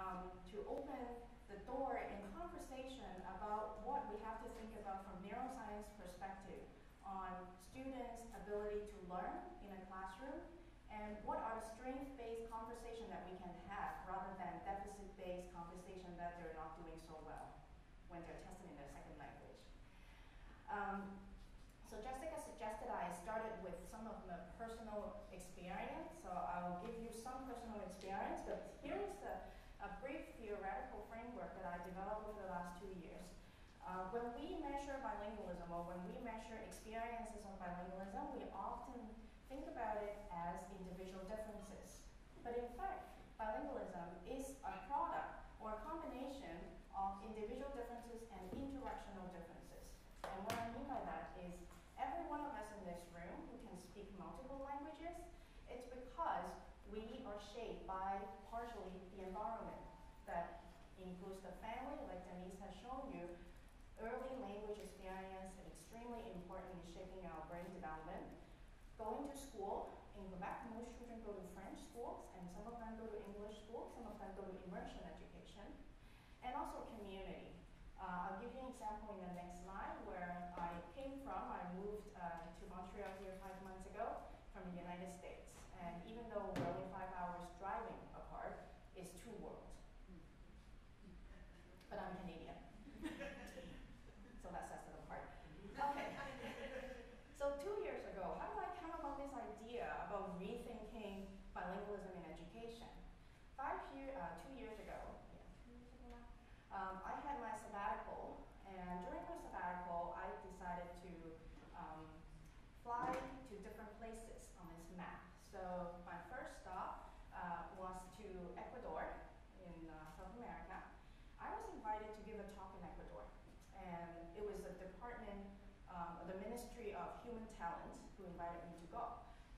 to open the door in conversation about what we have to think about from neuroscience perspective on students' ability to learn in a classroom and what are strength-based conversation that we can have rather than deficit-based conversation that they're not doing so well when they're testing in their second language. Um, so Jessica suggested I started with some of my personal experience. So I will give you some personal experience, but here is a, a brief theoretical framework that I developed over the last two years. Uh, when we measure bilingualism or when we measure experiences of bilingualism, we often think about it as individual differences. But in fact, bilingualism is a product or a combination of individual differences and interactional differences. And what I mean by that is every one of us in this room who can speak multiple languages, it's because we are shaped by partially the environment that includes the family, like Denise has shown you. Early language experience is extremely important in shaping our brain development. Going to school, in Quebec, most children go to French schools, and some of them go to English schools, some of them go to immersion education, and also community. Uh, I'll give you an example in the next slide where I came from. I moved uh, to Montreal here five months ago from the United States. And even though we're only five hours driving apart, it's two worlds. Hmm. But I'm Canadian. so that sets it apart. Okay. so two years ago, how did I come up with this idea about rethinking bilingualism in education? Five year, uh, two years ago, um, I had my sabbatical, and during my sabbatical, I decided to um, fly to different places on this map. So my first stop uh, was to Ecuador in uh, South America. I was invited to give a talk in Ecuador, and it was the department, um, the Ministry of Human Talent who invited me to go.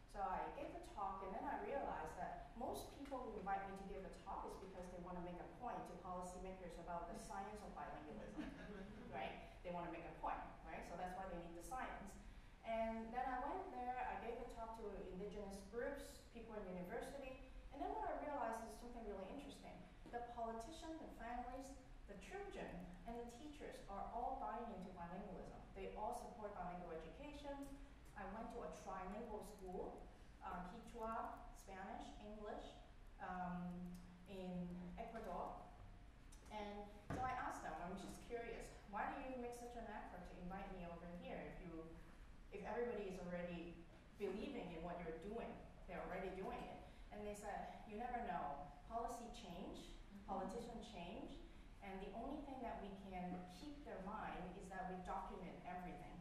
So I gave a talk, and then I realized that most people who invite me to give a talk is because they want to make a point to policymakers about the science of bilingualism, right? They want to make a point, right? So that's why they need the science. And then I went there, I gave a talk to indigenous groups, people in university, and then what I realized is something really interesting. The politicians, the families, the children, and the teachers are all buying into bilingualism. They all support bilingual education, I went to a trilingual school, uh, Quechua, Spanish, English, um, in Ecuador. And so I asked them, I'm just curious, why do you make such an effort to invite me over here if you, if everybody is already believing in what you're doing, they're already doing it. And they said, you never know, policy change, mm-hmm. politicians change, and the only thing that we can keep their mind is that we document everything.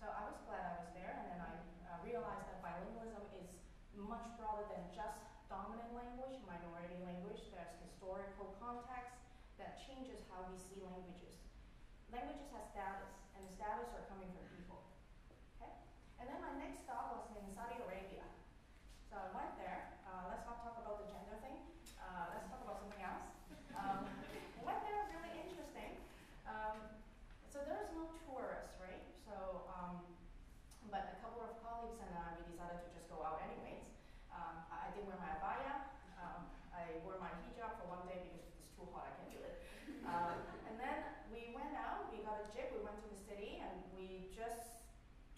So I was glad I was there, and then I uh, realized that bilingualism is much broader than just dominant language, minority language. There's historical context that changes how we see languages. Languages have status, and the status are coming from people. Okay? And then my next stop was in Saudi Arabia. So I went there. Uh, let's not talk about the gender thing. Uh, let's talk about something else. Um, went there, really interesting. Um, so there's no tourists, right? So, um, but a couple of colleagues and I, we decided to just go out anyways. Um, I, I did wear my abaya. Um, I wore my hijab for one day because it's too hot, I can't do it. Um, and then we went out, we got a jeep, we went to the city, and we just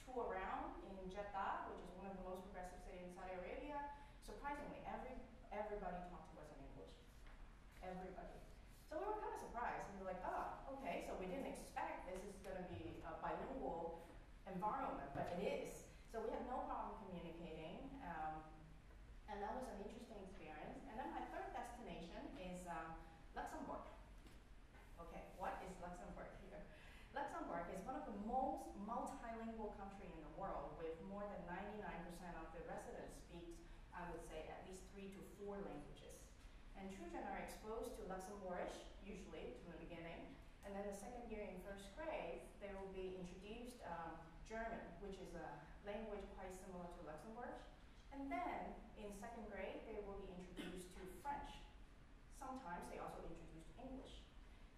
toured around in Jeddah, which is one of the most progressive cities in Saudi Arabia. Surprisingly, every everybody talked to us in English. Everybody. So we were kind of surprised. We were like, oh, okay, so we didn't expect this is going to be a bilingual environment, but it is. So we have no problem communicating. Um, and that was an interesting experience. And then my third destination is um, Luxembourg. Okay, what is Luxembourg here? Luxembourg is one of the most multilingual countries in the world with more than 99% of the residents speak, I would say, at least three to four languages. And children are exposed to Luxembourgish, usually, from the beginning. And then the second year in first grade, they will be introduced um, German, which is a language quite similar to Luxembourgish. And then in second grade, they will be introduced to French. Sometimes they also introduce English.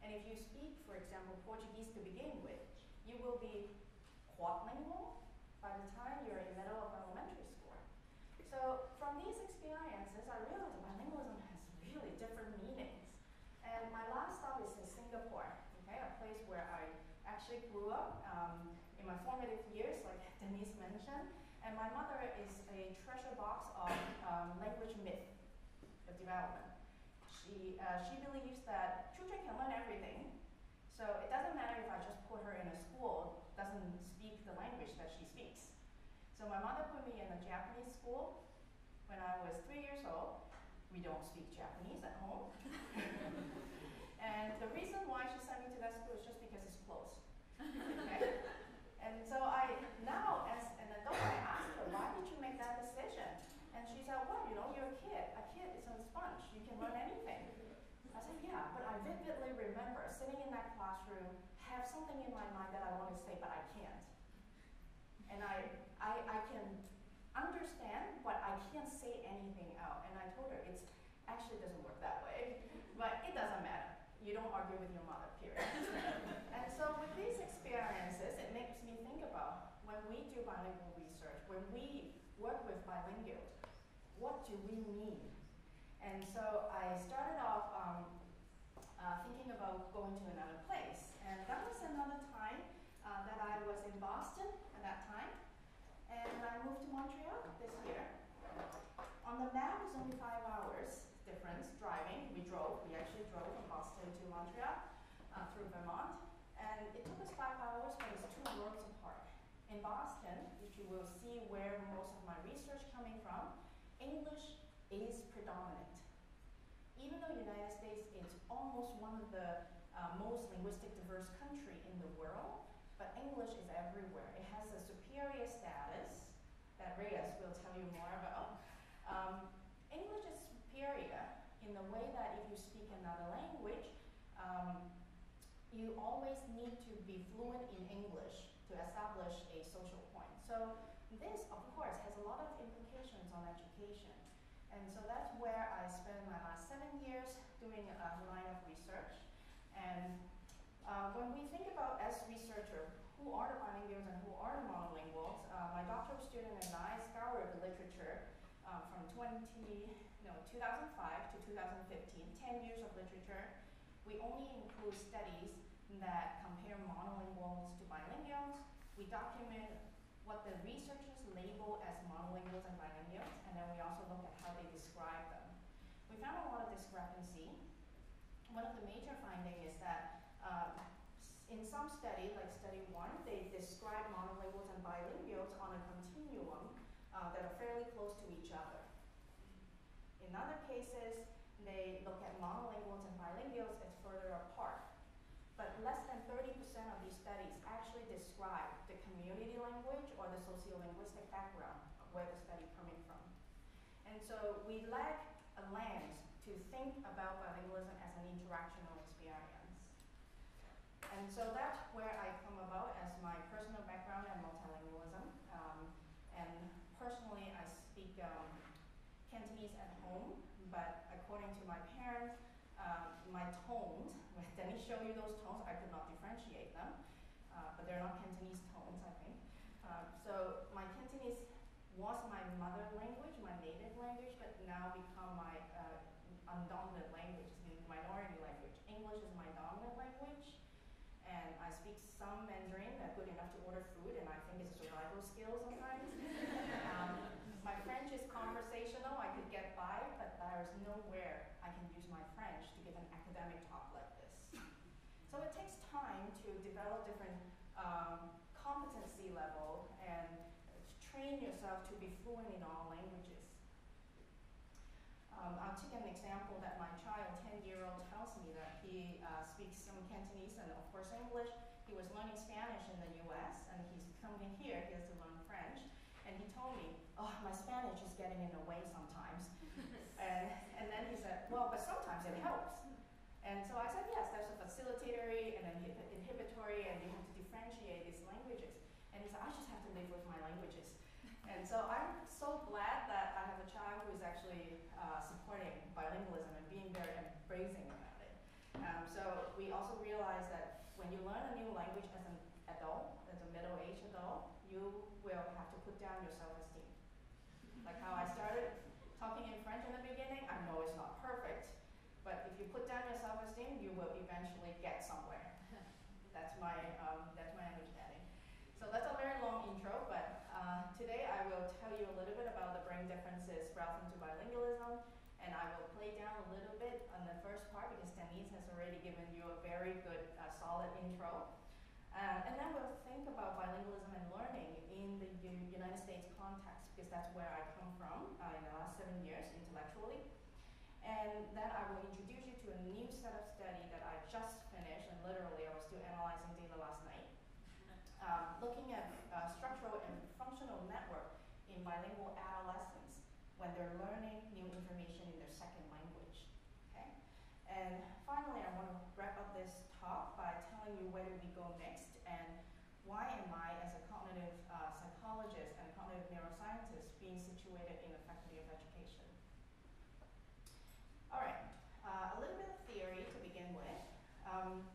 And if you speak, for example, Portuguese to begin with, you will be quadlingual by the time you're in middle of elementary school. So from these experiences, I realized bilingualism different meanings. And my last stop is in Singapore, okay, a place where I actually grew up um, in my formative years, like Denise mentioned. And my mother is a treasure box of um, language myth of development. She, uh, she believes that children can learn everything, so it doesn't matter if I just put her in a school doesn't speak the language that she speaks. So my mother put me in a Japanese school when I was three years old, we don't speak Japanese at home. and the reason why she sent me to that school is just because it's close. Okay? And so I now, as an adult, I asked her, why did you make that decision? And she said, well, you know, you're a kid. A kid is a sponge. You can learn anything. I said, yeah, but I vividly remember sitting in that classroom, have something in my mind that I want to say, but I can't. And I, I, I can understand, but I can't say anything out. And I told her, it's actually doesn't work that way, but it doesn't matter. You don't argue with your mother, period. and so with these experiences, it makes me think about when we do bilingual research, when we work with bilinguals, what do we need? And so I started off um, uh, thinking about going to another place. And that was another time uh, that I was in Boston at that time. And I moved to Montreal this year. On the map, it's only five hours difference driving. We drove, we actually drove from Boston to Montreal uh, through Vermont. And it took us five hours, but it's two worlds apart. In Boston, which you will see where most of my research coming from, English is predominant. Even though the United States is almost one of the uh, most linguistic diverse country in the world, but English is everywhere. It has a superior status Reyes will tell you more about. Um, English is superior in the way that if you speak another language, um, you always need to be fluent in English to establish a social point. So this, of course, has a lot of implications on education. And so that's where I spent my last seven years doing a line of research. And uh, when we think about as researcher, who are the bilinguals and who are the monolinguals, uh, my doctoral student and I scoured the literature uh, from 20, no, 2005 to 2015, 10 years of literature. We only include studies that compare monolinguals to bilinguals. We document what the researchers label as monolinguals and bilinguals, and then we also look at how they describe them. We found a lot of discrepancy. One of the major findings is that in some study, like study one, they describe monolinguals and bilinguals on a continuum uh, that are fairly close to each other. In other cases, they look at monolinguals and bilinguals as further apart. But less than 30% of these studies actually describe the community language or the sociolinguistic background of where the study coming from. And so we lack a lens to think about bilingualism as an interactional experience. And so that's where I come about as my personal background and multilingualism. Um, and personally, I speak um, Cantonese at home, but according to my parents, um, my tones, when Denny showed you those tones, I could not differentiate them, uh, but they're not Cantonese tones, I think. Uh, so my Cantonese was my mother language, my native language, but now become my uh, language, the minority language. English is my dominant language, and I speak some Mandarin, uh, good enough to order food, and I think it's a survival skill sometimes. um, my French is conversational, I could get by, but there's nowhere I can use my French to give an academic talk like this. So it takes time to develop different um, competency level and train yourself to be fluent in all languages. Um, I'll take an example that my child, 10-year-old, tells me that he uh, speaks some Cantonese and of course English. He was learning Spanish in the U.S. and he's coming here, he has to learn French. And he told me, oh, my Spanish is getting in the way sometimes. and, and then he said, well, but sometimes it helps. And so I said, yes, there's a facilitatory and an inhibitory, and you have to differentiate these languages. And he said, I just have to live with my languages. And so I'm so glad that I have a child who is actually uh, supporting bilingualism and being very embracing about it. Um, so we also realize that when you learn a new language as an adult, as a middle-aged adult, you will have to put down your self-esteem. Like how I started talking in French in the beginning, I know it's not perfect, but if you put down your self-esteem, you will eventually get somewhere. that's my um, that's my understanding. So uh, today I will tell you a little bit about the brain differences relevant to bilingualism, and I will play down a little bit on the first part because Denise has already given you a very good, uh, solid intro. Uh, and then we'll think about bilingualism and learning in the U United States context because that's where I come from uh, in the last seven years intellectually. And then I will introduce you to a new set of study that I just finished and literally I was still analyzing data last night um, looking at uh, structural and functional network in bilingual adolescents when they're learning new information in their second language. Okay? And finally, I want to wrap up this talk by telling you where do we go next and why am I, as a cognitive uh, psychologist and cognitive neuroscientist, being situated in the Faculty of Education. All right, uh, a little bit of theory to begin with. Um,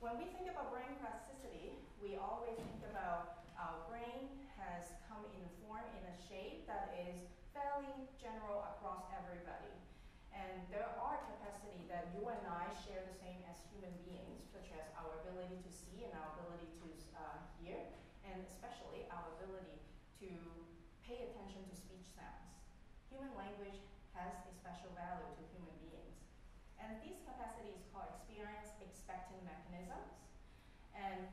when we think about brain plasticity, we always think about our brain has come in a form, in a shape that is fairly general across everybody. And there are capacity that you and I share the same as human beings, such as our ability to see and our ability to uh, hear, and especially our ability to pay attention to speech sounds. Human language has a special value to human beings. And these capacities called experience expecting mechanisms. And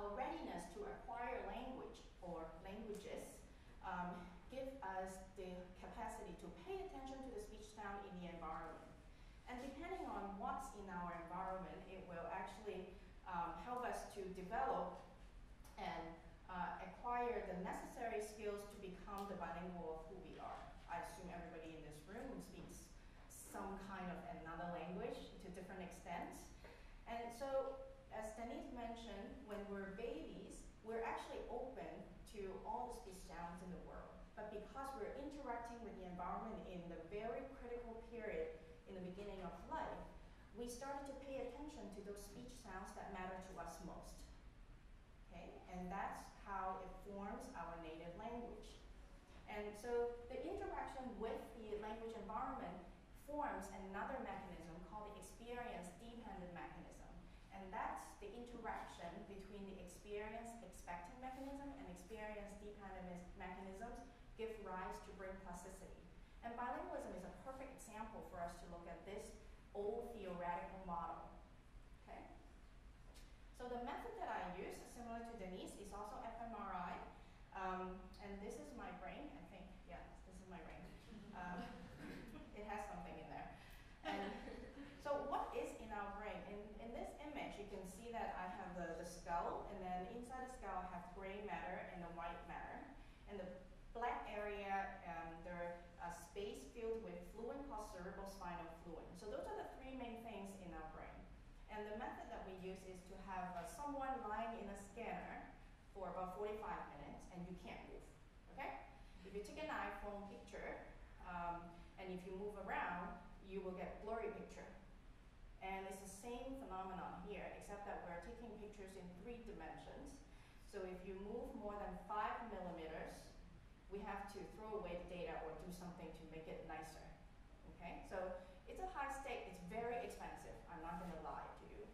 our readiness to acquire language or languages um, give us the capacity to pay attention to the speech sound in the environment. And depending on what's in our environment, it will actually um, help us to develop and uh, acquire the necessary skills to become the bilingual of who we are. I assume everybody in this room speaks some kind of another language to different extents. And so, as Denise mentioned, when we're babies, we're actually open to all the speech sounds in the world. But because we're interacting with the environment in the very critical period in the beginning of life, we started to pay attention to those speech sounds that matter to us most. Okay? And that's how it forms our native language. And so the interaction with the language environment forms another mechanism called the experience dependent mechanism. And that's the interaction between the experience expecting mechanism and experience dependent mechanisms give rise to brain plasticity. And bilingualism is a perfect example for us to look at this old theoretical model. Okay? So the method that I use, similar to Denise, is also fMRI. Um, and this is my brain, I think. Yeah, this is my brain. Um, it has something in there. And so what is in our brain? In, in this image, you can see that I have the, the skull, and then inside the skull have gray matter and the white matter. And the black area, um, there are space filled with fluid called cerebral spinal fluid. So those are the three main things in our brain. And the method that we use is to have uh, someone lying in a scanner for about 45 minutes and you can't move, okay? If you take an iPhone picture um, and if you move around, you will get blurry picture. And it's the same phenomenon here, except that we're taking pictures in three dimensions. So if you move more than five millimeters, we have to throw away the data or do something to make it nicer. Okay, so it's a high stake, it's very expensive, I'm not gonna lie to you.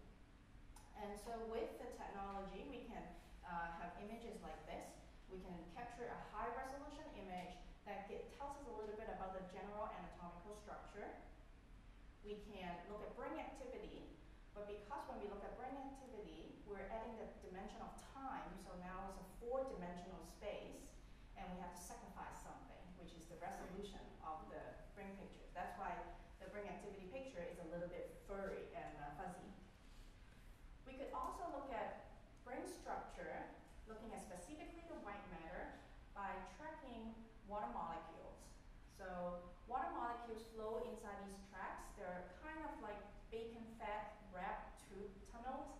And so with the technology, we can uh, have images like this. We can capture a high resolution image that get, tells us a little bit about the general structure. We can look at brain activity, but because when we look at brain activity, we're adding the dimension of time, so now it's a four-dimensional space, and we have to sacrifice something, which is the resolution of the brain pictures. That's why the brain activity picture is a little bit furry and uh, fuzzy. We could also look at brain structure, looking at specifically the white matter by tracking water molecules. So water molecules flow inside these tracks. They're kind of like bacon fat wrapped tube tunnels.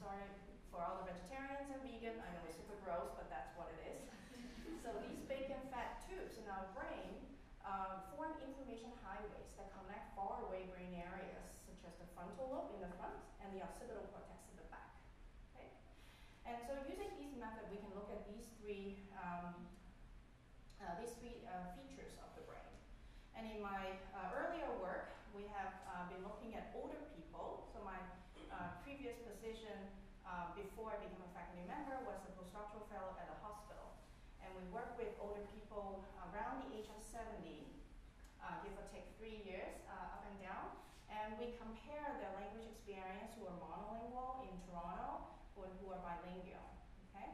Sorry for all the vegetarians and vegan, I know it's super gross, but that's what it is. so these bacon fat tubes in our brain um, form information highways that connect far away brain areas, such as the frontal lobe in the front and the occipital cortex in the back. Okay? And so using these methods, we can look at these three, um, uh, these three uh, features of the brain. And in my uh, earlier work, we have uh, been looking at older people. So my uh, previous position uh, before I became a faculty member was a postdoctoral fellow at a hospital. And we work with older people around the age of 70, uh, give or take three years uh, up and down. And we compare their language experience who are monolingual in Toronto or who are bilingual. Okay?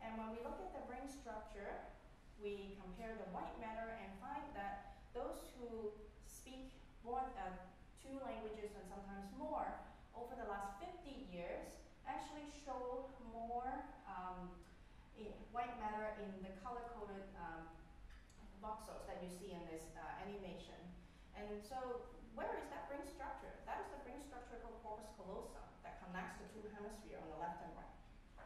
And when we look at the brain structure, we compare the white matter and find that those who speak more, uh, two languages and sometimes more over the last 50 years actually show more um, white matter in the color-coded um, voxels that you see in this uh, animation. And so where is that brain structure? That is the brain structure called corpus callosum that connects the two hemispheres on the left and right,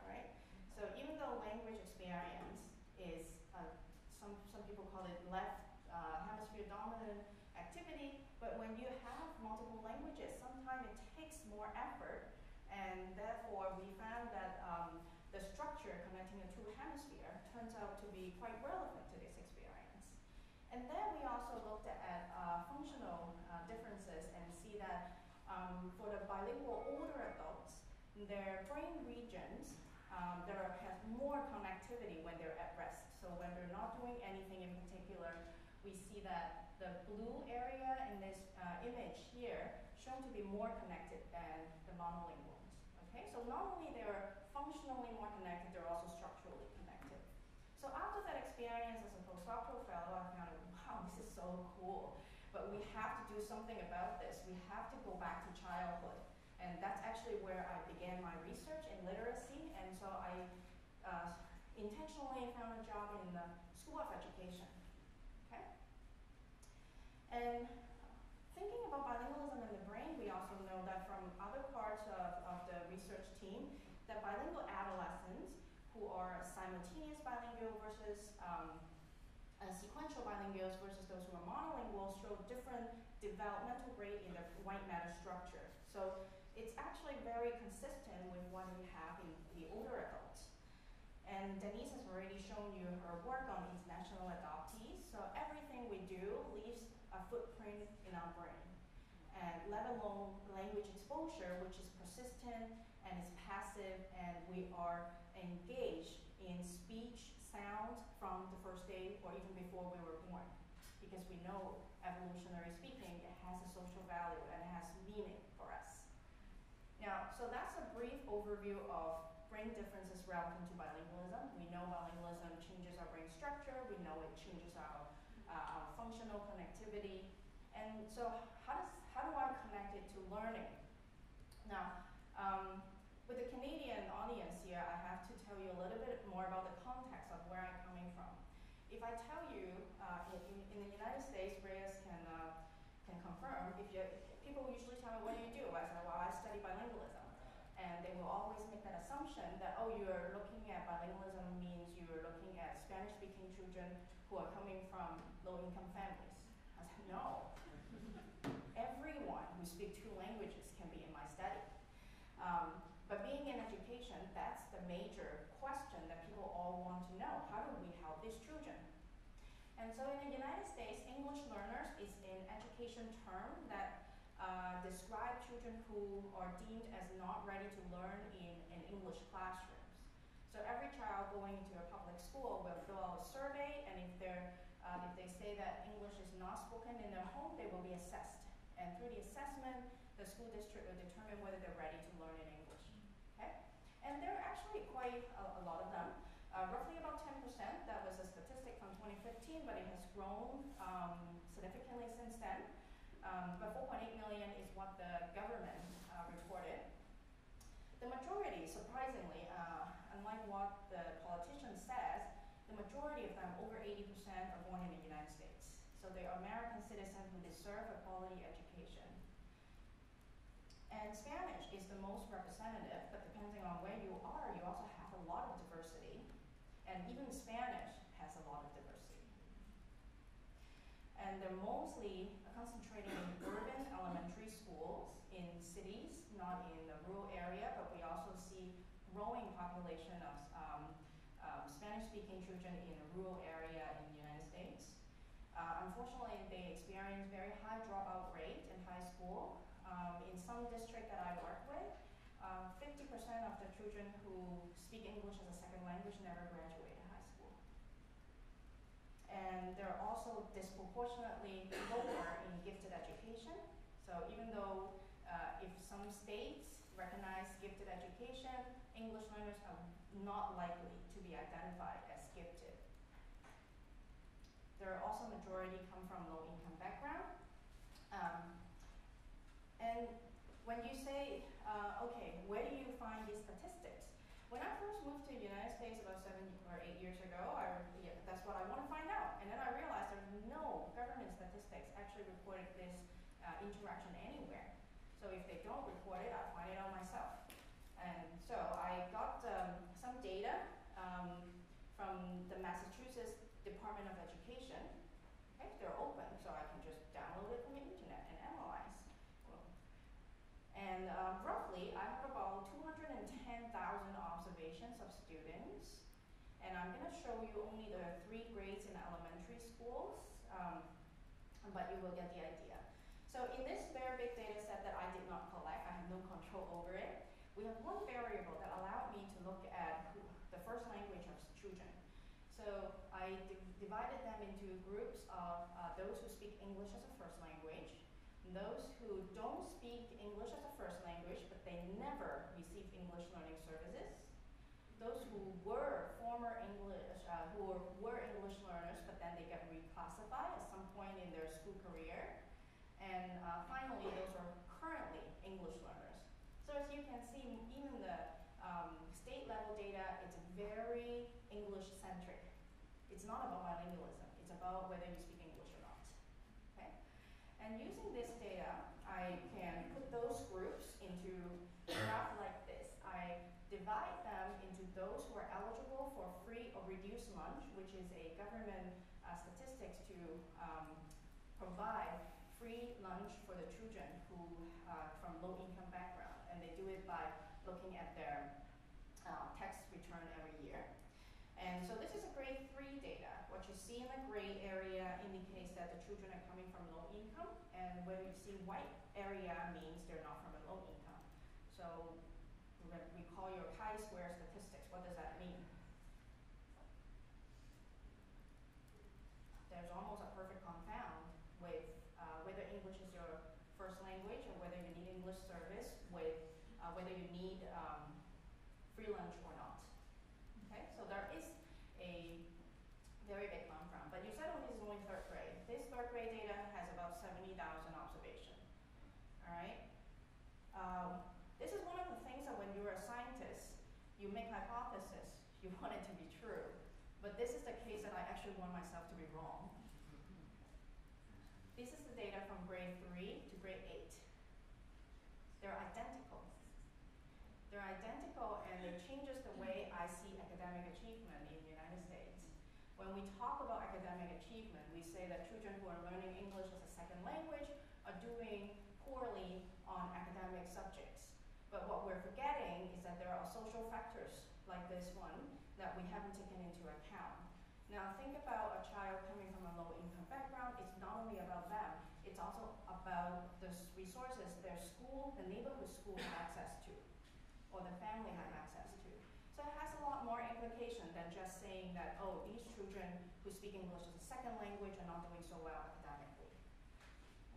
right? So even though language experience is, uh, some, some people call it left uh, hemisphere dominant activity, but when you have multiple languages, sometimes it takes more effort, and therefore we found that um, the structure connecting the two hemispheres turns out to be quite relevant. And then we also looked at uh, functional uh, differences and see that um, for the bilingual older adults, their brain regions um, there are, have more connectivity when they're at rest. So when they're not doing anything in particular, we see that the blue area in this uh, image here shown to be more connected than the monolinguals. Okay, so not only they're functionally more connected, they're also structurally connected. So after that experience as a postdoctoral fellow, I found, wow, this is so cool. But we have to do something about this. We have to go back to childhood. And that's actually where I began my research in literacy. And so I uh, intentionally found a job in the School of Education. Okay? And thinking about bilingualism in the brain, we also know that from other parts of, of the research team, that bilingual adolescents who are simultaneous bilingual versus um, sequential bilinguals versus those who are monolingual show different developmental rate in the white matter structure. So it's actually very consistent with what we have in the older adults. And Denise has already shown you her work on international adoptees. So everything we do leaves a footprint in our brain. And let alone language exposure, which is persistent and is passive, and we are engaged in speech, sound from the first day or even before we were born. Because we know, evolutionary speaking, it has a social value and it has meaning for us. now, so that's a brief overview of brain differences relevant to bilingualism. We know bilingualism changes our brain structure. We know it changes our, uh, our functional connectivity. And so how, does, how do I connect it to learning? Now, um, with the Canadian audience here, I have to tell you a little bit more about the where I'm coming from. If I tell you, uh, in, in, the United States, Reyes can, uh, can confirm, if you, people usually tell me, what do you do? I say, well, I study bilingualism. And they will always make that assumption that, oh, you're looking at bilingualism means you're looking at Spanish-speaking children who are coming from low-income families. I said, no. Everyone who speaks two languages can be in my study. Um, but being in education, that's the major question that people all want to know. How do we help these children? And so in the United States, English learners is an education term that uh, children who are deemed as not ready to learn in an English classrooms. So every child going into a public school will fill out a survey, and if, they're, uh, if they say that English is not spoken in their home, they will be assessed. And through the assessment, the school district will determine whether they're ready to learn in English. And there are actually quite a, a lot of them. Uh, roughly about 10%, that was a statistic from 2015, but it has grown um, significantly since then. Um, but 4.8 million is what the government uh, reported. The majority, surprisingly, uh, unlike what the politician says, the majority of them, over 80%, are born in the United States. So they are American citizens who deserve a quality education. And Spanish is the most representative, but depending on where you are, you also have a lot of diversity. And even Spanish has a lot of diversity. And they're mostly concentrating in urban elementary schools in cities, not in the rural area, but we also see growing population of um, um, Spanish-speaking children in a rural area in the United States. Uh, unfortunately, they experience very high dropout rate in high school. Um, some district that I work with, 50% uh, of the children who speak English as a second language never graduate high school. and they're also disproportionately lower in gifted education. So even though uh, if some states recognize gifted education, English learners are not likely to be identified as gifted. There are also majority come from low income background. Um, and when you say, uh, okay, where do you find these statistics? When I first moved to the United States about seven or eight years ago, I, yeah, that's what I want to find out. And then I realized there's no government statistics actually reported this uh, interaction anywhere. So if they don't report it, I find it out myself. And so I got um, some data um, from the Massachusetts Department of Education. Okay, they're open, so I can just download it from the internet and analyze. And uh, roughly, I have about 210,000 observations of students. And I'm going to show you only the three grades in elementary schools, um, but you will get the idea. So in this very big data set that I did not collect, I have no control over it, we have one variable that allowed me to look at the first language of children. So I divided them into groups of uh, those who speak English as a first language, those who don't speak English as a first language, but they never received English learning services, those who were former English, uh, who were, were English learners, but then they get reclassified at some point in their school career, and uh, finally, those who are currently English learners. So as you can see, even the um, state level data, it's very English centric. It's not about bilingualism. It's about whether you speak and using this data, I can put those groups into a graph like this. I divide them into those who are eligible for free or reduced lunch, which is a government uh, statistics to um, provide free lunch for the children who uh, from low income background. And they do it by looking at their uh, tax return every year. And so this is a grade three data. What you see in the gray area indicates that the children are coming from low income, where you see white area means they're not from a low income. So we call your chi-square statistics. What does that mean? There's almost a perfect confound with uh, whether English is your first language or whether you need English service, with uh, whether you need um, free lunch or not. Okay, so there is a very big from. But you said only is only third grade. This third grade data has about 70,000 observations. All right? Um, this is one of the things that when you're a scientist, you make hypothesis, you want it to be true. But this is the case that I actually want myself to be wrong. This is the data from grade 3 to grade 8. They're identical. They're identical and it changes the way I see academic achievement in the United States. when we talk about academic achievement, we say that children who are learning English as a second language are doing poorly on academic subjects. But what we're forgetting is that there are social factors like this one that we haven't taken into account. Now think about a child coming from a low income background, it's not only about them, it's also about the resources their school, the neighborhood school have access or the family have access to. So it has a lot more implication than just saying that, oh, these children who speak English as a second language are not doing so well academically.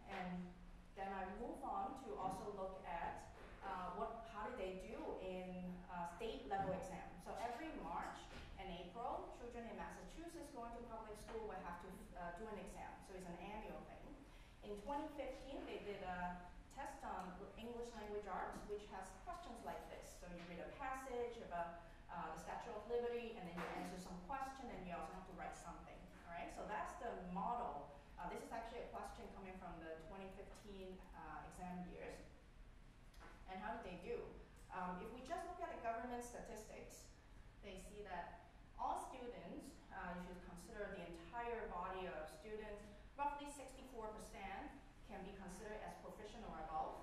And then I move on to also look at uh, what, how did they do in uh, state level exams. So every March and April, children in Massachusetts going to public school will have to uh, do an exam. So it's an annual thing. In 2015, they did a test on English language arts, which has questions like this. So you read a passage about uh, the Statue of Liberty, and then you answer some question, and you also have to write something. All right, so that's the model. Uh, this is actually a question coming from the 2015 uh, exam years. And how did they do? Um, if we just look at the government statistics, they see that all students, uh, you should consider the entire body of students, roughly 64% can be considered as proficient or above.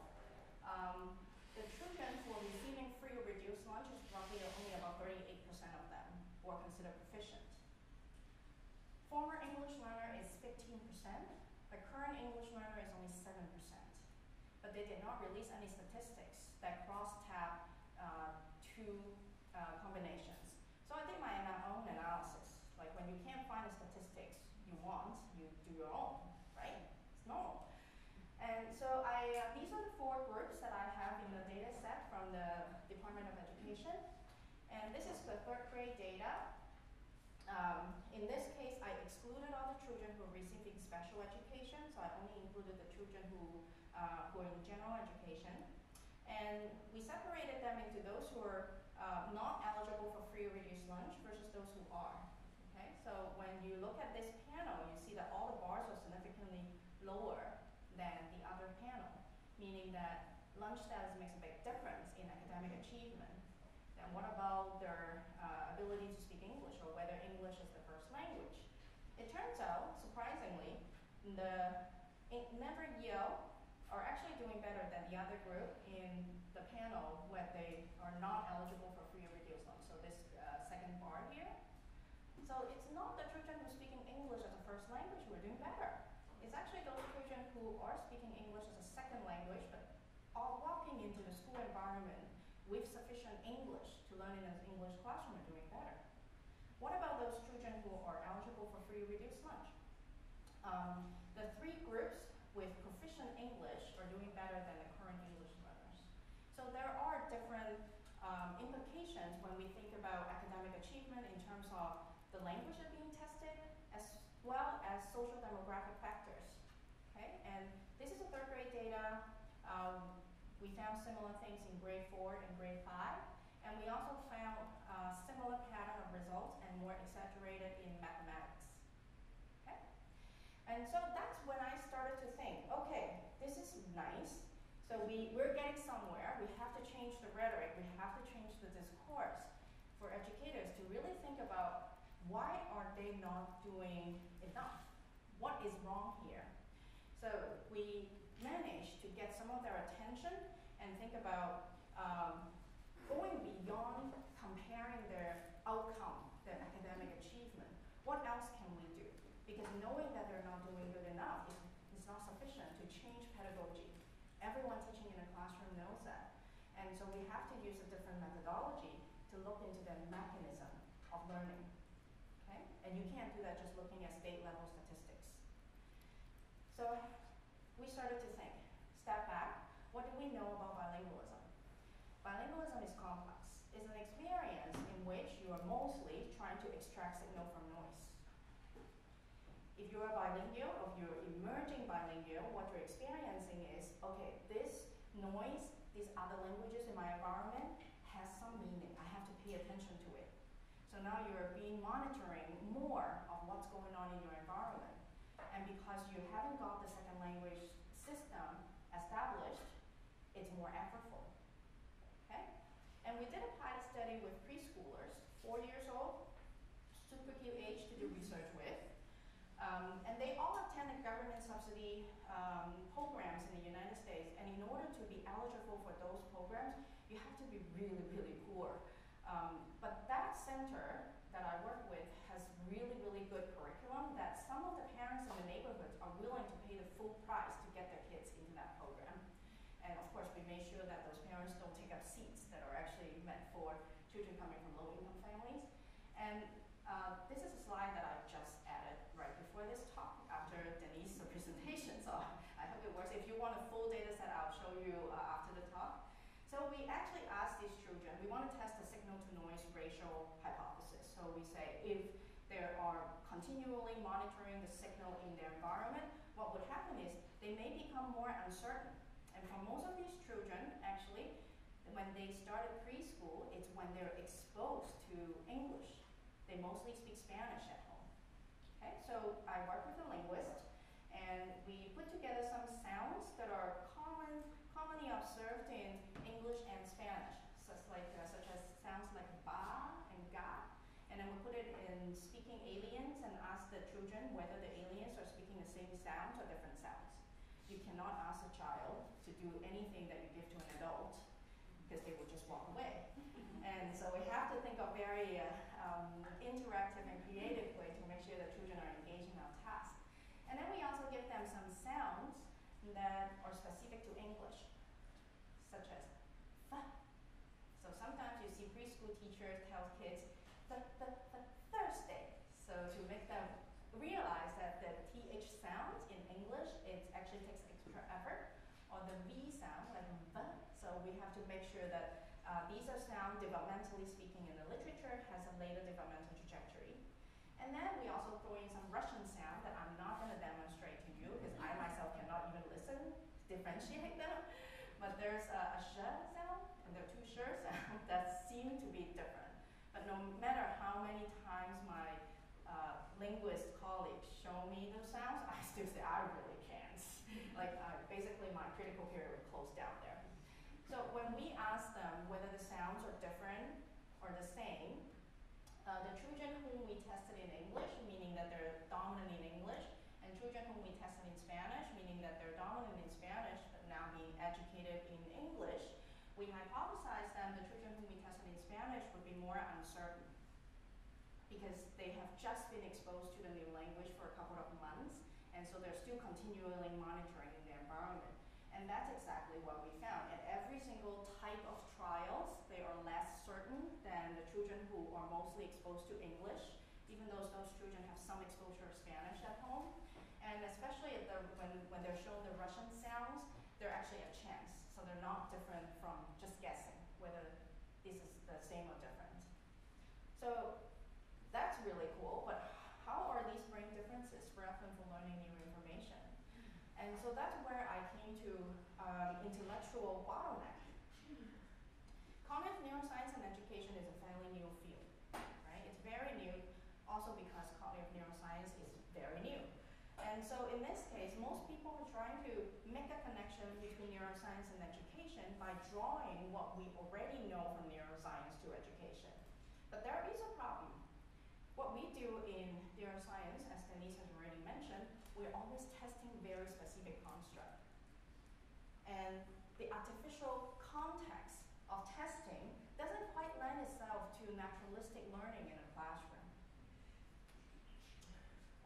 Um, the children who are receiving free or reduced lunch is roughly only about 38% of them who are considered proficient. Former English learner is 15%, the current English learner is only 7%. But they did not release any statistics that cross-tab uh, two uh, combinations. So I did my own analysis. Like when you can't find the statistics you want, you do your own, right? It's normal. And so I, uh, these are the four groups that I have in the data set from the Department of Education. And And this is the third grade data. Um, in this case, I excluded all the children who are receiving special education, so I only included the children who, uh, who are in general education. And we separated them into those who are uh, not eligible for free or reduced lunch versus those who are. Okay, so when you look at this panel, you see that all the bars are significantly lower than the other panel, meaning that lunch status makes a big difference in academic achievement. Then what about their uh, ability to speak English or whether English is the first language? It turns out, surprisingly, the Never EL are actually doing better than the other group in the panel when they are not eligible for free reduced lunch. So this uh, second bar here. So it's not the children who are speaking English as a first language who are doing better. It's actually those children who are speaking English as a second language but are walking into the school environment with sufficient English to learn in an English classroom are doing better. What about those children who are eligible for free reduced lunch? Um, the three groups with proficient English are doing better than the current English learners. So there are different um, implications when we think about academic achievement in terms of the language that being tested as well as social demographic factors. Okay, and this is a third grade data. Um, we found similar things in grade four and grade five, and we also found a similar pattern of results and more exaggerated in mathematics. Okay, and so that's when I started to think, okay, this is nice. So we, we're getting somewhere. We have to change the rhetoric. We have to change the discourse for educators to really think about why are they not doing enough? What is wrong here? So we managed to get some of their attention and think about um, going beyond comparing their outcome, their academic achievement. What else can we do? Because knowing that they're not doing good enough is, not sufficient to change pedagogy. Everyone teaching in a classroom knows that. And so we have to use a different methodology to look into the mechanism of learning. Okay? And you can't do that just looking at state level statistics. So we started to think, step back, what do we know about bilingualism? Bilingualism is complex. It's an experience in which you are mostly trying to extract signal from noise. If you are bilingual, or you're emerging bilingual, what you're experiencing is, okay, this noise, these other languages in my environment has some meaning. I have to pay attention to it. So now you're being monitoring more of what's going on in your environment. And because you haven't got the second language system established, it's more effortful. Okay? And we did a pilot study with preschoolers, four years old, super cute age to do research with. Um, and they all attended government subsidy um, programs in the United States. And in order to be eligible for those programs, you have to be really, really poor. Um, but that center that I work with has really, really good curriculum that some of the parents in the neighborhoods are willing to pay the full price to get their kids into that program. And of course, we make sure that those parents don't take up seats that are actually meant for children coming from low-income families. And uh, this is a slide that I just added right before this talk after Denise's presentation. So I hope it works. If you want a full data set, I'll show you uh, after the talk. So we actually asked these children, we want to test the signal to noise ratio hypothesis. So we say if they are continually monitoring the signal in their environment, what would happen is they may become more uncertain. And for most of these children, actually, when they started preschool, it's when they're exposed to English. They mostly speak Spanish at home. Okay, so I work with a linguist, and we put together some sounds that are common, commonly observed in English and Spanish, such like uh, such as sounds like ba and ga, and then we put it in speaking aliens and ask the children whether the aliens are speaking the same sounds or different sounds. You cannot ask a child to do anything that you give to an adult because they will just walk away. And so we have to think of very uh, um, interactive and creative way to make sure that children are engaged in our task. And then we also give them some sounds that are specific to English, such as th. So sometimes you see preschool teachers tell kids th, th, th, Thursday. So to make them realize that the th sound in English, it actually takes extra effort. Or the v sound, like th. So we have to make sure that uh, these are sound developmentally speaking in the later developmental trajectory. And then we also throw in some Russian sound that I'm not going to demonstrate to you because I myself cannot even listen, differentiate them. But there's a, a sh sound and there are two sh sounds that seem to be different. But no matter how many times my uh, linguist colleagues show me those sounds, I still say I really can't. like uh, basically my critical period would close down there. So when we ask them whether the sounds are different or the same, uh, the children whom we tested in English, meaning that they're dominant in English, and children whom we tested in Spanish, meaning that they're dominant in Spanish but now being educated in English, we hypothesized that the children whom we tested in Spanish would be more uncertain because they have just been exposed to the new language for a couple of months, and so they're still continually monitoring in the environment. And that's exactly what we found. At every single type of trials, they are less certain than the children who are mostly exposed to English, even though those children have some exposure of Spanish at home. And especially the, when, when they're shown the Russian sounds, they're actually a chance. So they're not different from just guessing whether this is the same or different. So that's really cool, but how are these brain differences relevant for learning new information? And so that's where I came to um, intellectual bottleneck. Cognitive neuroscience and education is a fairly new field, right? It's very new, also because cognitive neuroscience is very new. And so in this case, most people are trying to make a connection between neuroscience and education by drawing what we already know from neuroscience to education. But there is a problem. What we do in neuroscience, as Denise has already mentioned, we're always testing very specific construct. And the artificial context of testing doesn't quite lend itself to naturalistic learning in a classroom.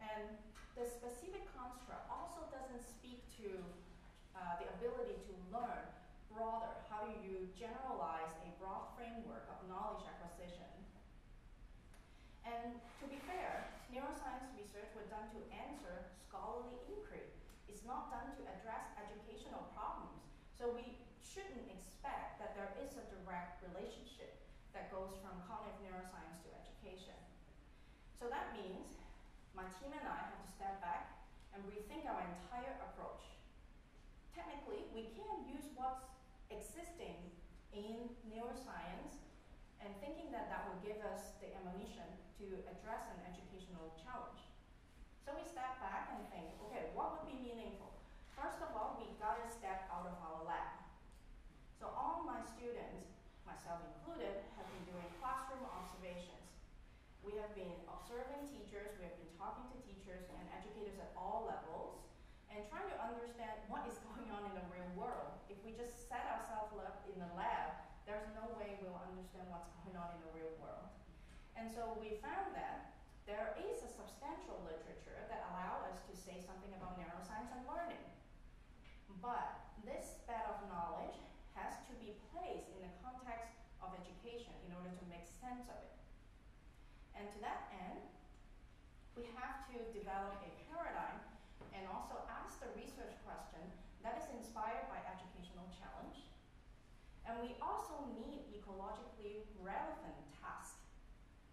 And the specific construct also doesn't speak to uh, the ability to learn broader. How do you generalize a broad framework of knowledge acquisition? And to be fair, neuroscience research was done to answer scholarly inquiry. It's not done to address educational problems. So we shouldn't expect that there is a direct relationship that goes from cognitive neuroscience to education. So that means my team and I have to step back and rethink our entire approach. Technically, we can use what's existing in neuroscience and thinking that that will give us the ammunition to address an educational challenge. So we step back and think, okay, what would be meaningful? First of all, we gotta step out of our lab. So all my students, myself included, have been doing classroom observations. We have been observing teachers, we have been talking to teachers and educators at all levels, and trying to understand what is going on in the real world. If we just set ourselves up in the lab, there's no way we'll understand what's going on in the real world. And so we found that there is a substantial literature that allow us to say something about neuroscience and learning. But this bed of knowledge has to be placed in the context of education in order to make sense of it. And to that end, we have to develop a paradigm and also the research question that is inspired by educational challenge. And we also need ecologically relevant tasks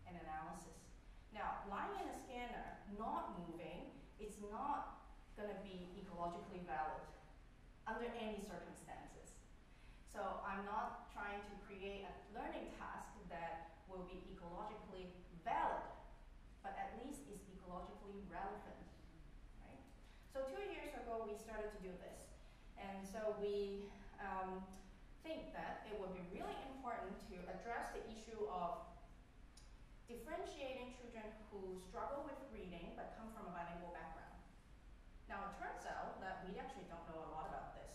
and analysis. Now, lying in a scanner, not moving, is not going to be ecologically valid under any circumstances. So I'm not trying to create a learning task that will be ecologically valid, but at least is ecologically relevant, right? So two years ago, we started to do this. And so we um, think that it would be really important to address the issue of differentiating children who struggle with reading but come from a bilingual background. Now it turns out that we actually don't know a lot about this.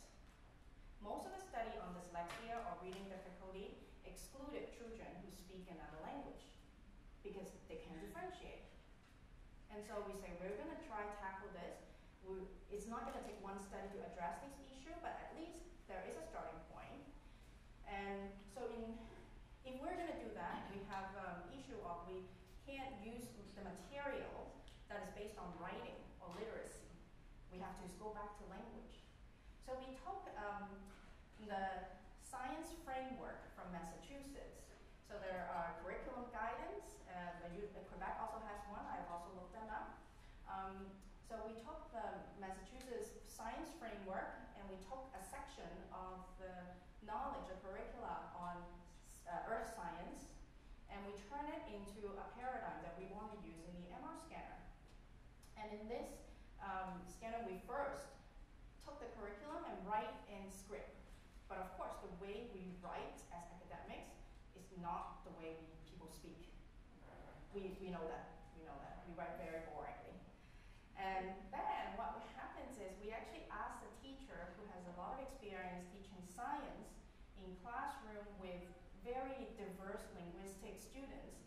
Most of the study on dyslexia or reading difficulty excluded children who speak another language because they can't differentiate. And so we say we're going to try tackle this. It's not going to take one study to address this issue, but at least there is a starting point. And so in, if we're going to do that, we have um, issue of we can't use the material that is based on writing or literacy. We have to go back to language. So we took um, the science framework from Massachusetts. So there are curriculum guidance, uh, Quebec also has one. I've also looked them up. Um, so we took the Massachusetts science framework and we took a section of the knowledge, a curricula on uh, earth science, and we turn it into a paradigm that we want to use in the MR scanner. And in this um, scanner, we first took the curriculum and write in script. But of course, the way we write as academics is not the way we, people speak. We, we know that. We know that. We write very boringly. And then what happens is we actually ask the teacher who has a lot of experience teaching science in classroom with very diverse linguistic students.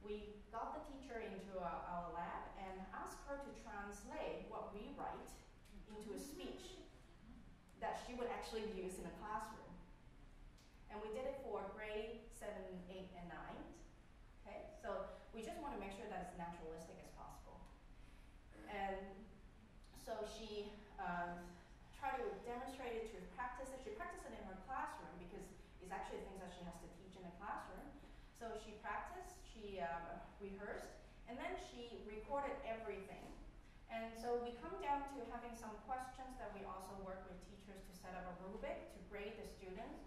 We got the teacher into our, our lab and asked her to translate what we write into a speech that she would actually use in a classroom. And we did it for grade 7, 8, and 9. Okay, so we just want to make sure that it's naturalistic. And so she um, tried to demonstrate it, to practice it. She practiced it in her classroom because it's actually things that she has to teach in a classroom. So she practiced, she um, rehearsed, and then she recorded everything. And so we come down to having some questions that we also work with teachers to set up a rubric to grade the students.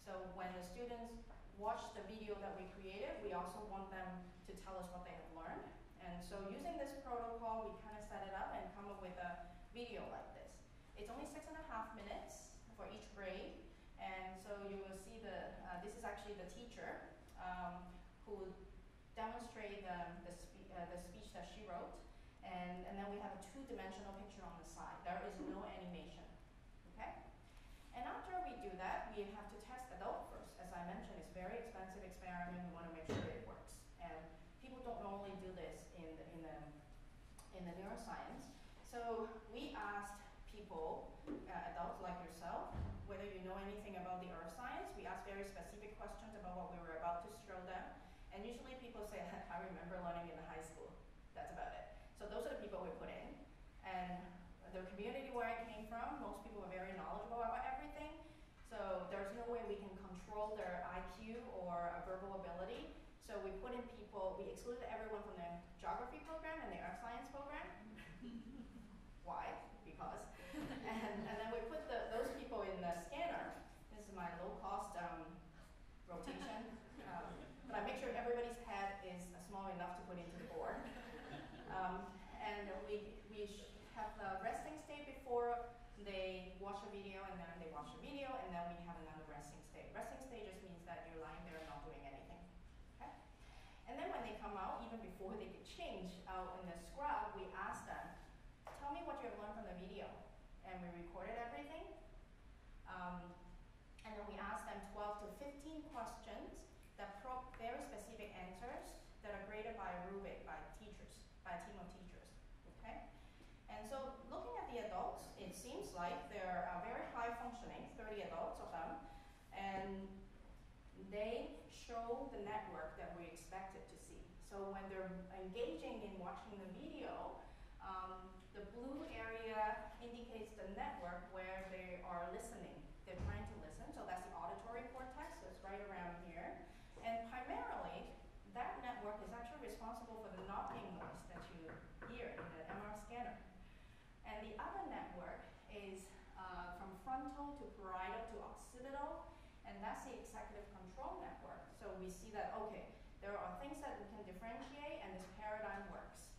So when the students watch the video that we created, we also want them to tell us what they have learned. And so using this protocol, we kind of set it up and come up with a video like this. It's only six and a half minutes for each grade. And so you will see the, uh, this is actually the teacher um, who demonstrate the, the, spe uh, the speech that she wrote. And, and then we have a two-dimensional picture on the side. There is no animation, okay? And after we do that, we have to test adult first. As I mentioned, it's a very expensive experiment. We want to make sure it works. And people don't normally do this in the, in the, in the neuroscience. So we asked people, uh, adults like yourself, whether you know anything about the earth science. We asked very specific questions about what we were about to show them. And usually people say, I remember learning in high school. That's about it. So those are the people we put in. And the community where I came from, most people were very knowledgeable about everything. So there's no way we can control their IQ or verbal ability. So we put in people, we excluded everyone from the geography program and the earth science program. Why? Because. and, and then we put the, those people in the scanner. This is my low cost um, rotation. Um, but I make sure everybody's head is small enough to put into the board. Um, and we, we have the resting state before they watch a video, and then they watch a video, and then we have another resting state. Resting state just means that you're lying there not doing anything. Okay? And then when they come out, even before they get changed out in the scrub, we ask them, tell me what you have learned from the video. And we recorded everything. Um, and then we ask them 12 to 15 questions that probe very specific answers that are graded by rubric by teachers, by a team of teachers. Okay? And so looking at the adults, it seems like they're uh, very high functioning, 30 adults of them, and they show the network that we expected to. So when they're engaging in watching the video, um, the blue area indicates the network where they are listening. They're trying to listen, so that's the auditory cortex, so it's right around here. And primarily, that network is actually responsible for the knocking noise that you hear in the MR scanner. And the other network is uh, from frontal to parietal to occipital, and that's the executive control network. So we see that, okay, there are things that we can differentiate, and this paradigm works.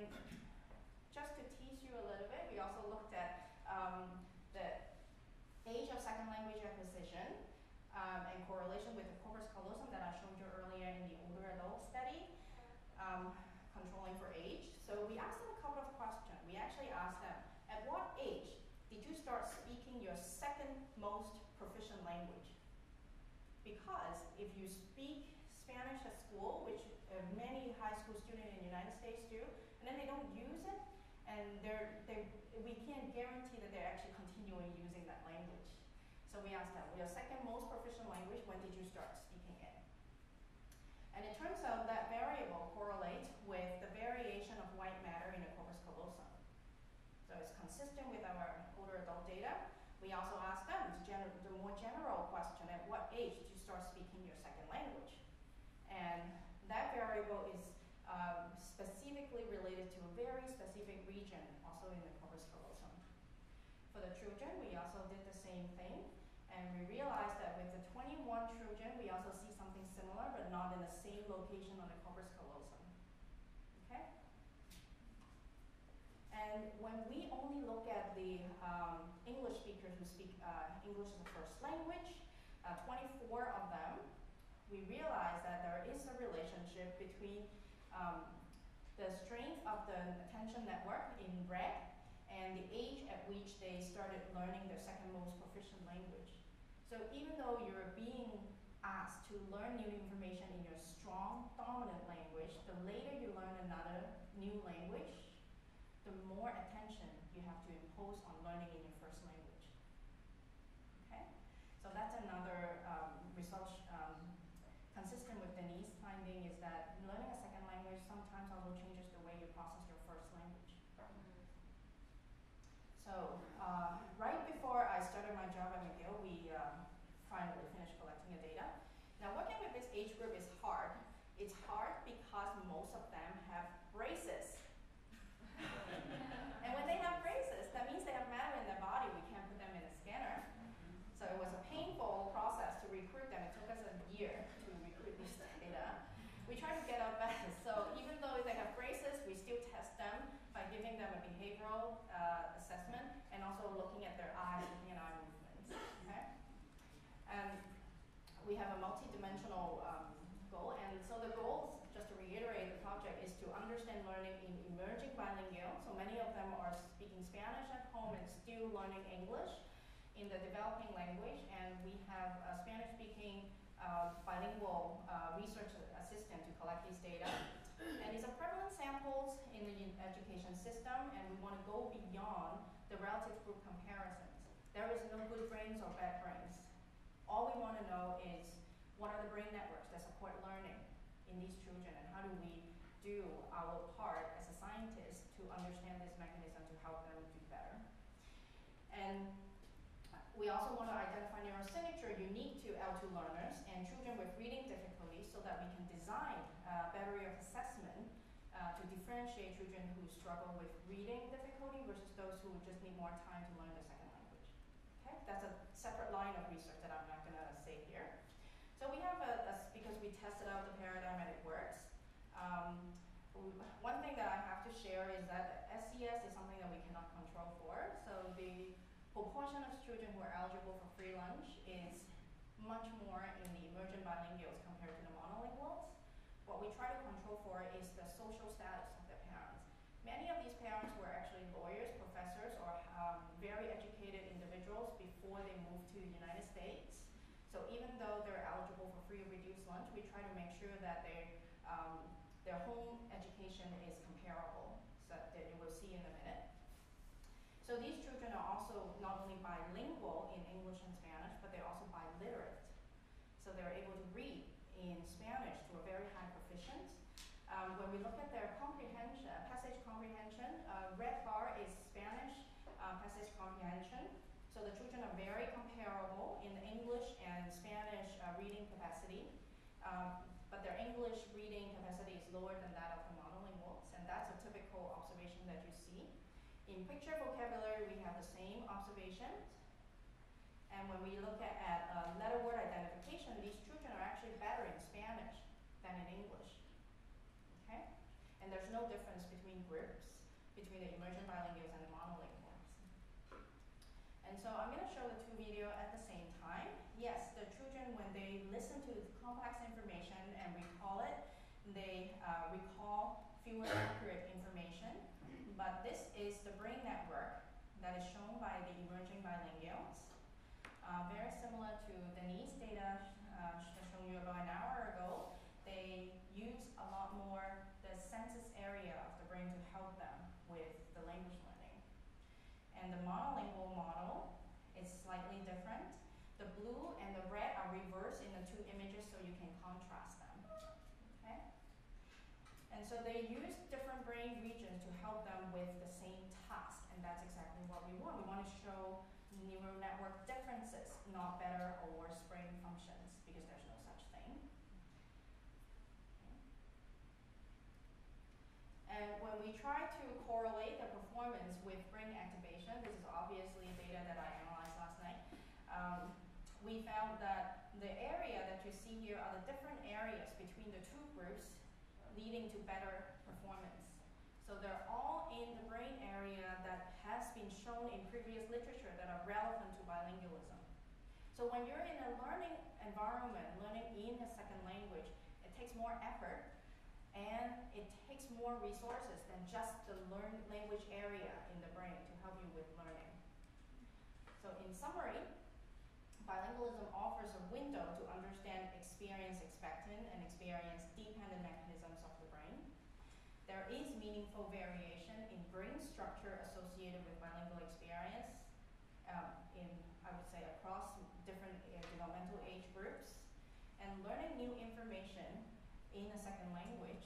And just to tease you a little bit, we also looked at um, the age of second language acquisition um, and correlation with the corpus callosum that I showed you earlier in the older adult study, um, controlling for age. So we asked them a couple of questions. We actually asked them, at what age did you start speaking your second most proficient language? Because if you speak Spanish at school, which uh, many high school students in the United States do, and then they don't use it, and they're, they, we can't guarantee that they're actually continuing using that language. So we asked them, your second most proficient language, when did you start speaking it? And it turns out that variable correlates with the variation of white matter in the corpus callosum. So it's consistent with our older adult data. We also asked them the more general question, at what age did you start speaking your second language? And that variable um, specifically related to a very specific region, also in the corpus callosum. For the children, we also did the same thing, and we realized that with the 21 children, we also see something similar, but not in the same location on the corpus callosum. Okay? And when we only look at the um, English speakers who speak uh, English as a first language, uh, 24 of them, we realize that there is a relationship between um, the strength of the attention network in red and the age at which they started learning their second most proficient language. So even though you're being asked to learn new information in your strong dominant language, the later you learn another new language, the more attention you have to impose on learning in your first language. Okay? So that's another um, result um, consistent with Denise finding is that learning a second language sometimes also changes the way you process your first language. So uh, right before I started my job at McGill, we um, finally finished collecting the data. Now working with this age group is hard. It's hard because most of them have braces. and when they have braces, that means they have matter in their body. We can't put them in a scanner. So it was a painful process to recruit them. It took us a year to recruit these data. We try to get our best. So even though they have braces, we still test them by giving them a behavioral uh, assessment and also looking at their eyes, looking at eye movements. Okay? And we have a multi-dimensional um, goal. And so the goals, just to reiterate the project, is to understand learning in emerging bilingual. So many of them are speaking Spanish at home and still learning English in the developing language. And we have a Spanish-speaking uh, bilingual uh, research assistant to collect these data. And these are prevalent samples in the education system, and we want to go beyond the relative group comparisons. There is no good brains or bad brains. All we want to know is what are the brain networks that support learning in these children, and how do we do our part as a scientist to understand this mechanism to help them do better. And we also want to identify neurosignature unique to L2 learners and children with reading difficulties so that we can design uh, battery of assessment uh, to differentiate children who struggle with reading difficulty versus those who just need more time to learn the second language. Okay, that's a separate line of research that I'm not going to say here. So we have a, a, because we tested out the paradigm and it works. Um, one thing that I have to share is that SES is something that we cannot control for. So the proportion of children who are eligible for free lunch is much more in the emergent bilinguals compared to the monolinguals. What we try to control for is the social status of the parents. Many of these parents were actually lawyers, professors, or um, very educated individuals before they moved to the United States. So even though they're eligible for free reduced lunch, we try to make sure that they, um, their home education is comparable, so that you will see in a minute. So these children are also not only bilingual in English and Spanish, but they're also biliterate. So they're able to read in Spanish to a very high proficient. Um, when we look at their comprehension, uh, red bar is Spanish uh, passage comprehension. So the children are very comparable in English and Spanish uh, reading capacity. Um, but their English reading capacity is lower than that of the monolinguals, and that's a typical observation that you see. In picture vocabulary, we have the same observations. And when we look at, at uh, letter word identification, these children are actually better in Spanish than in English. Okay? And there's no difference between groups, between the emergent bilinguals and the monolinguals. And so I'm going to show the two video at the same time. Yes, the children, when they listen to complex information and recall it, they uh, recall fewer accurate information. But this is the brain network that is shown by the emerging bilinguals. Uh, very similar to Denise data uh, shown you about an hour ago, they use a lot more the census area of the brain to help them with the language learning. And the monolingual model is slightly different. The blue and the red are reversed in the two images so you can contrast them. Okay? And so they use different brain regions to help them with the same task, and that's exactly what we want. We want to show neural network differences, not better or worse brain functions, because there's no such thing. And when we try to correlate the performance with brain activation, this is obviously data that I analyzed last night, um, we found that the area that you see here are the different areas between the two groups leading to better. So they're all in the brain area that has been shown in previous literature that are relevant to bilingualism. So when you're in a learning environment, learning in a second language, it takes more effort and it takes more resources than just the learn language area in the brain to help you with learning. So in summary, bilingualism offers a window to understand experience expectant and experience dependent mechanisms. There is meaningful variation in brain structure associated with bilingual experience um, in, I would say, across different uh, developmental age groups. And learning new information in a second language,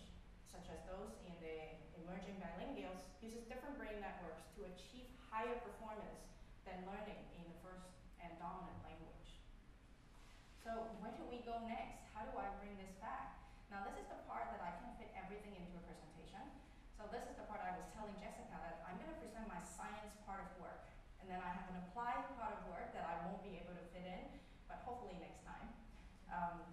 such as those in the emerging bilinguals, uses different brain networks to achieve higher performance than learning in the first and dominant language. So where do we go next? How do I bring this back? Now this is the part that I can fit everything into a presentation. So this is the part I was telling Jessica that I'm going to present my science part of work. And then I have an applied part of work that I won't be able to fit in, but hopefully next time. Um,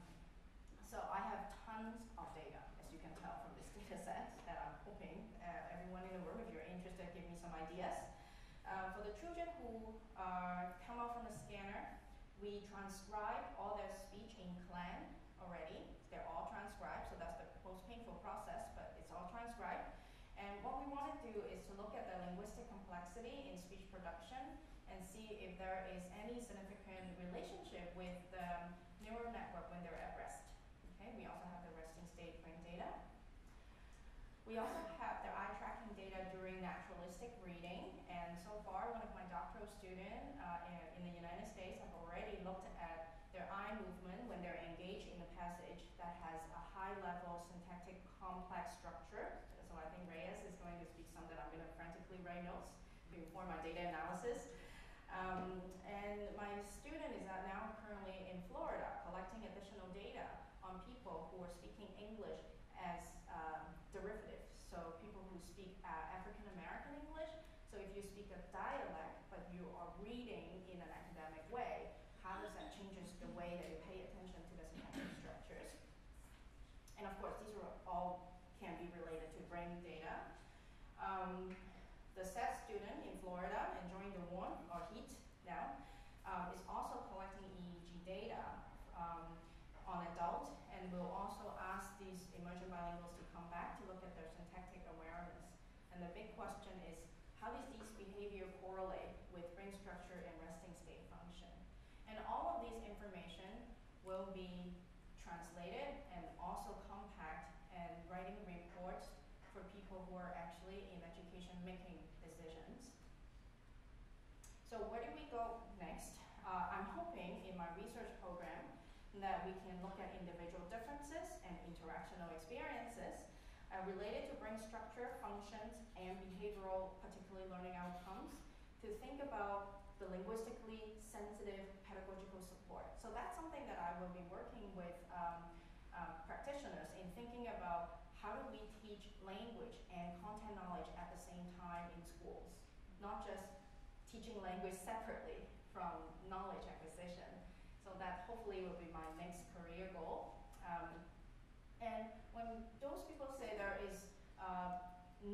so I have tons of data, as you can tell from this data set, that I'm hoping uh, everyone in the room, if you're interested, give me some ideas. Uh, for the children who uh, come out from the scanner, we transcribe all their speech in CLAN already. They're all transcribed, so that's the most painful process, but it's all transcribed. And what we want to is to look at the linguistic complexity in speech production and see if there is any significant relationship with the neural network when they're at rest. Okay, we also have the resting state brain data. We also have the eye tracking data during naturalistic reading, and so far one of my doctoral students uh, in, in, the United States have already looked at their eye movement when they're engaged in a passage that has a high level syntactic complex structure. So I think Reyes is going to speak some that I'm going to frantically write before my data analysis. Um, and my student is now currently in Florida collecting additional data on people who are speaking English as um, derivatives. So people who speak uh, African American English. So if you speak a dialect, but you are reading in an academic way, how does that changes the way that you pay attention to the syntactic structures? And of course, these are all can be related to brain data. Um, the SET student in Florida, enjoying the warm or heat now, um, is also collecting EEG data um, on adult and will also ask these emerging bilinguals to come back to look at their syntactic awareness. And the big question is, how does these behavior correlate with brain structure and resting state function? And all of these information will be translated and also compact and writing reports for people who are actually in education making decisions. So where do we go next? Uh, I'm hoping in my research program that we can look at individual differences and interactional experiences uh, related to brain structure, functions, and behavioral, particularly learning outcomes, to think about the linguistically sensitive pedagogical support. So that's something that I will be working with um, uh, practitioners in thinking about how do we teach language and content knowledge at the same time in schools, not just teaching language separately from knowledge acquisition. So that hopefully will be my next career goal. Um, and when those people say there is uh,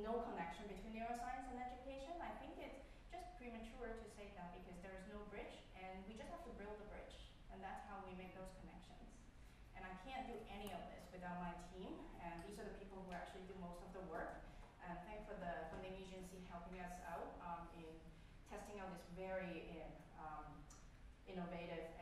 no connection between neuroscience and education, I think it's just premature to say that because there is no bridge and we just have to build the bridge. And that's how we make those connections. And I can't do any of this without my team. And these are the people who actually do most of the work. And thank for the funding agency helping us out um, in testing out this very um, innovative